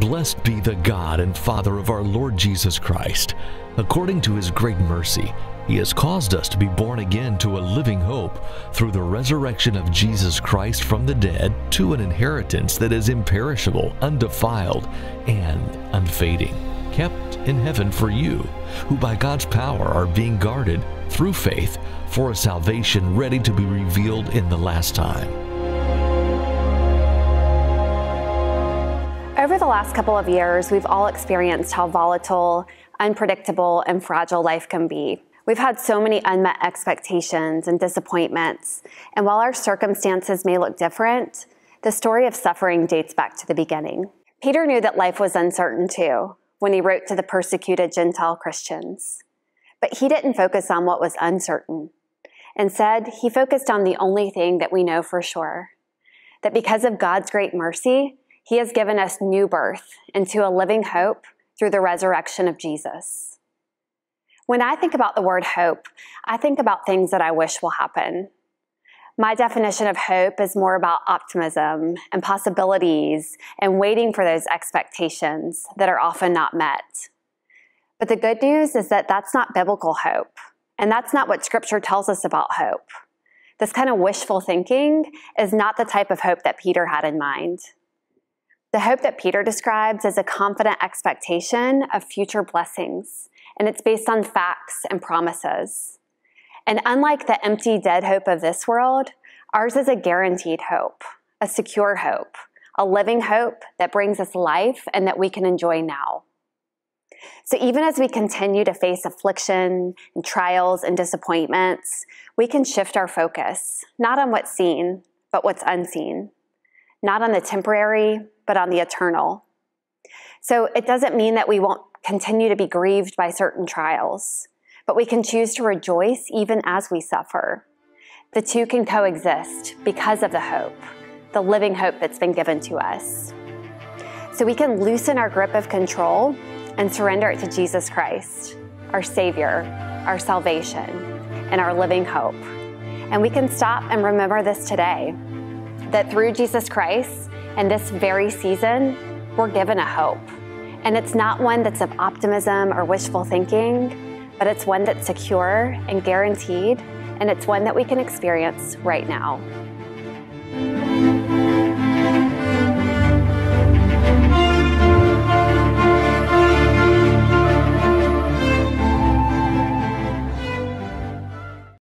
Blessed be the God and Father of our Lord Jesus Christ. According to his great mercy, he has caused us to be born again to a living hope through the resurrection of Jesus Christ from the dead to an inheritance that is imperishable, undefiled, and unfading, kept in heaven for you, who by God's power are being guarded through faith for a salvation ready to be revealed in the last time. Over the last couple of years, we've all experienced how volatile, unpredictable, and fragile life can be. We've had so many unmet expectations and disappointments, and while our circumstances may look different, the story of suffering dates back to the beginning. Peter knew that life was uncertain too when he wrote to the persecuted Gentile Christians. But he didn't focus on what was uncertain. Instead, he focused on the only thing that we know for sure that because of God's great mercy, he has given us new birth into a living hope through the resurrection of Jesus. When I think about the word hope, I think about things that I wish will happen. My definition of hope is more about optimism and possibilities and waiting for those expectations that are often not met. But the good news is that that's not biblical hope, and that's not what scripture tells us about hope. This kind of wishful thinking is not the type of hope that Peter had in mind. The hope that Peter describes is a confident expectation of future blessings and it's based on facts and promises. And unlike the empty, dead hope of this world, ours is a guaranteed hope, a secure hope, a living hope that brings us life and that we can enjoy now. So, even as we continue to face affliction and trials and disappointments, we can shift our focus, not on what's seen, but what's unseen, not on the temporary, but on the eternal. So, it doesn't mean that we won't continue to be grieved by certain trials, but we can choose to rejoice even as we suffer. The two can coexist because of the hope, the living hope that's been given to us. So we can loosen our grip of control and surrender it to Jesus Christ, our Savior, our salvation, and our living hope. And we can stop and remember this today that through Jesus Christ and this very season, we're given a hope and it's not one that's of optimism or wishful thinking, but it's one that's secure and guaranteed, and it's one that we can experience right now.